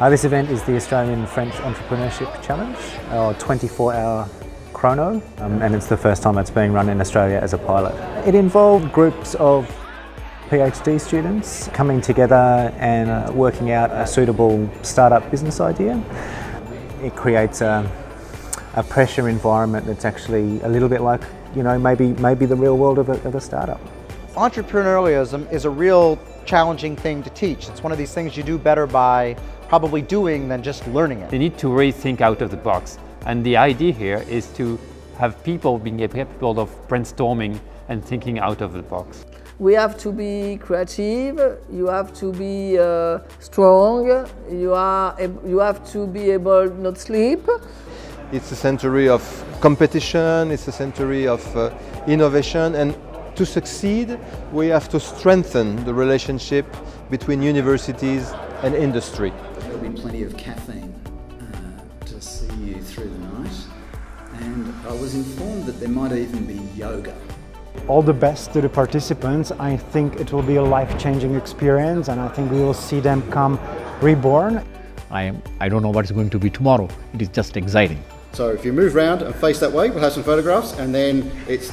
Uh, this event is the Australian French Entrepreneurship Challenge, or 24 hour chrono, um, and it's the first time it's being run in Australia as a pilot. It involved groups of PhD students coming together and uh, working out a suitable startup business idea. It creates a, a pressure environment that's actually a little bit like, you know, maybe, maybe the real world of a, of a startup. Entrepreneurialism is a real challenging thing to teach. It's one of these things you do better by probably doing than just learning it. They need to really think out of the box. And the idea here is to have people being capable of brainstorming and thinking out of the box. We have to be creative, you have to be uh, strong, you, are, you have to be able not sleep. It's a century of competition, it's a century of uh, innovation and to succeed we have to strengthen the relationship between universities and industry there'll be plenty of caffeine uh, to see you through the night. And I was informed that there might even be yoga. All the best to the participants. I think it will be a life-changing experience and I think we will see them come reborn. I, am, I don't know what is going to be tomorrow. It is just exciting. So if you move around and face that way, we'll have some photographs and then it's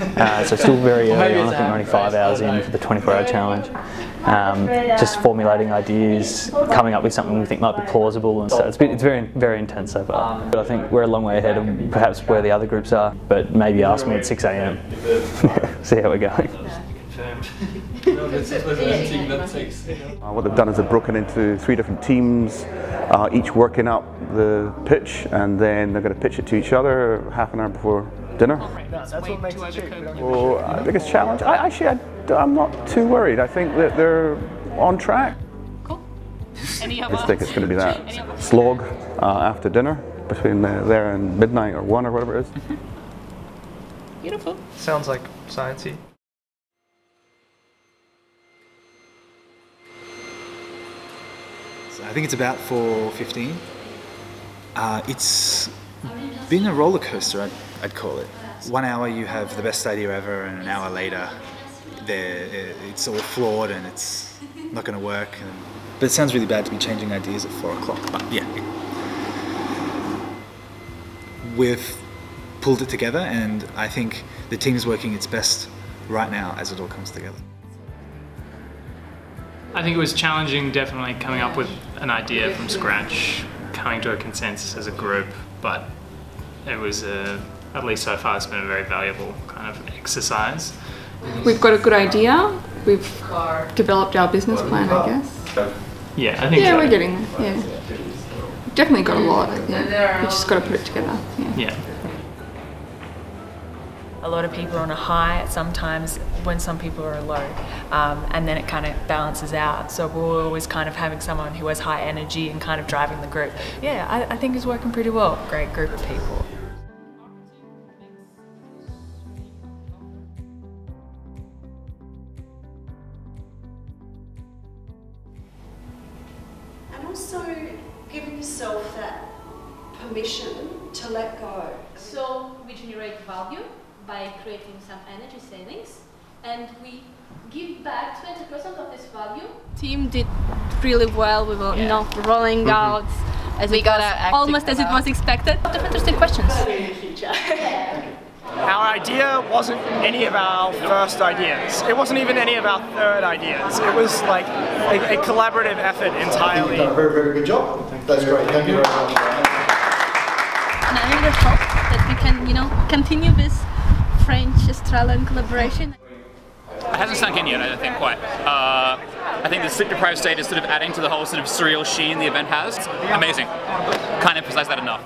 Uh, so still very early on, I think we're only five hours in for the 24 hour challenge. Um, just formulating ideas, coming up with something we think might be plausible and so it's, been, it's very very intense so far. But I think we're a long way ahead of perhaps where the other groups are, but maybe ask me at 6am. See how we're going. Uh, what they've done is they've broken into three different teams, uh, each working up the pitch, and then they're going to pitch it to each other half an hour before dinner. That's what makes it Well, uh, biggest challenge? I, actually, I, am not too worried. I think that they're on track. Cool. I just think it's going to be that slog uh, after dinner between uh, there and midnight or one or whatever it is. Beautiful. Sounds like sciencey. I think it's about 4.15. Uh, it's been a roller coaster, I'd, I'd, call it. One hour you have the best idea ever, and an hour later, it's all flawed and it's not going to work. And, but it sounds really bad to be changing ideas at 4 o'clock. But yeah, we've pulled it together, and I think the team is working its best right now as it all comes together. I think it was challenging definitely coming up with an idea from scratch, coming to a consensus as a group, but it was a, at least so far it's been a very valuable kind of exercise. We've got a good idea, we've developed our business plan I guess. Yeah, I think Yeah, so. we're getting there, yeah. Definitely got a lot, yeah. We just got to put it together, yeah. Yeah. a lot of people are on a high sometimes when some people are low um, and then it kind of balances out so we're always kind of having someone who has high energy and kind of driving the group yeah I, I think it's working pretty well great group of people also giving yourself that permission to let go. So we generate value by creating some energy savings and we give back 20% of this value. Team did really well. We were, you know, rolling Mhm. out as We got was, almost as it was expected. Lot of interesting questions. Our idea wasn't any of our first ideas. It wasn't even any of our third ideas. It was like a, a collaborative effort entirely. You've done a very, very good job. That's great. Thank you very much. And I really hope that we can, you know, continue this French-Australian collaboration. It hasn't sunk in yet, I don't think, quite. Uh, I think the sleep deprived state is sort of adding to the whole sort of surreal sheen the event has. Amazing. Can't emphasize that enough.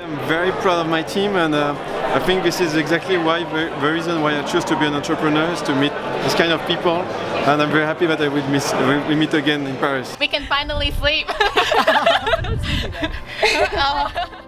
I'm very proud of my team and uh, I think this is exactly why the, the reason why I choose to be an entrepreneur is to meet this kind of people and I'm very happy that I will miss, we meet again in Paris. We can finally sleep.